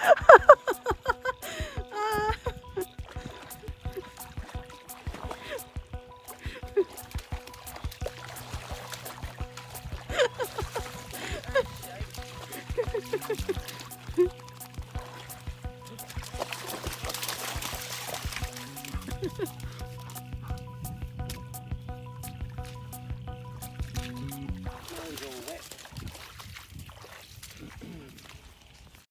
Ha ha ha.